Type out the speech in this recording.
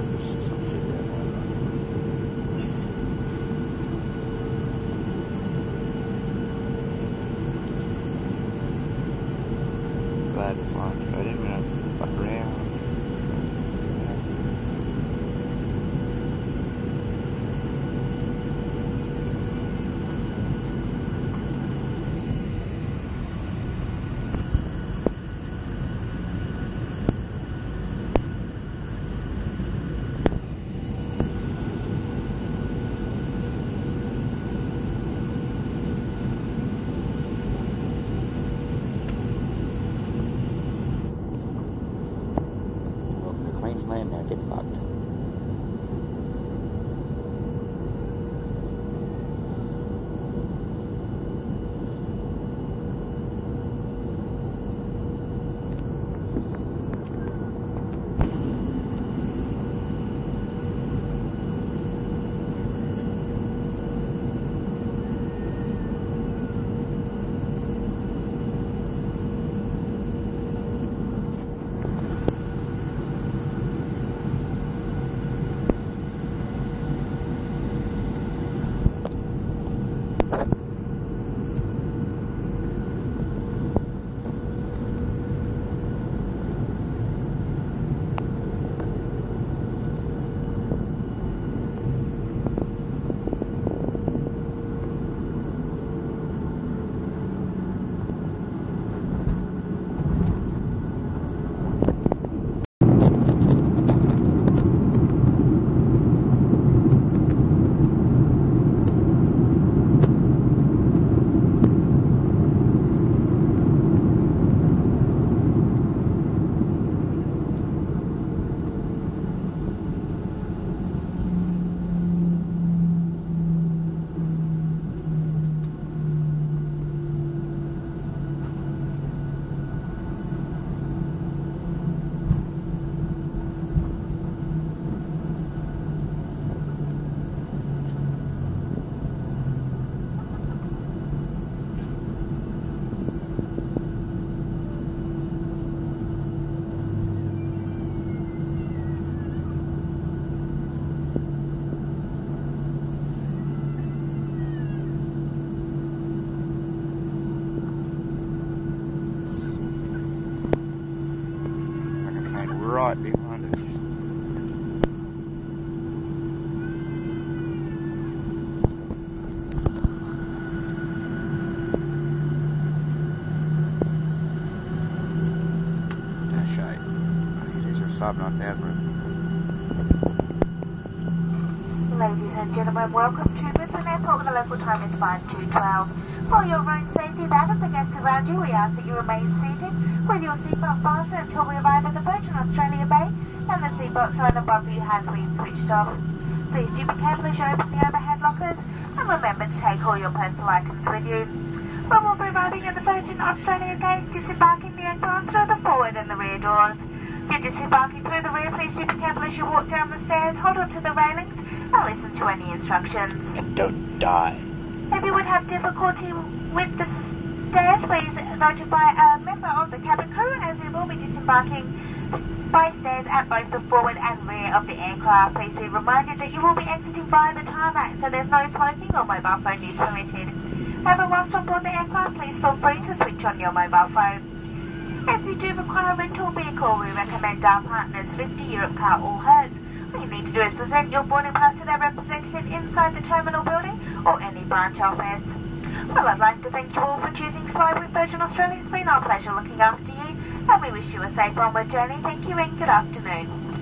Surface or some shit down there. Glad it's flying straight in, we don't have to fuck around. To Queensland, now get fucked. lot behind us. That's right. These are sobbing. Ladies and gentlemen, welcome to Brisbane Airport. The local time is 5 to 12. For your own safety, that of the guests around you, we ask that you remain seated with your seatbelt fastened until we arrive at the seatbelt sign above you has been switched off. Please do be careful as you open the overhead lockers and remember to take all your personal items with you. When we'll be arriving at the Virgin Australia Gate, disembarking the aircraft through the forward and the rear doors. If you're disembarking through the rear, please do be careful as you walk down the stairs, hold on to the railings and listen to any instructions. And don't die. If you would have difficulty with the stairs, please notify a member of the cabin crew as we will be disembarking by stairs at both the forward and rear of the aircraft. Please be reminded that you will be exiting via the tarmac, so there's no smoking or mobile phone use permitted. However, whilst on board the aircraft, please feel free to switch on your mobile phone. If you do require a rental vehicle, we recommend our partners 50 Europcar or Hertz. All you need to do is present your boarding pass to their representative inside the terminal building or any branch office. Well, I'd like to thank you all for choosing to fly with Virgin Australia. It's been our pleasure looking after you, and we wish you a safe onward journey. Thank you and good afternoon.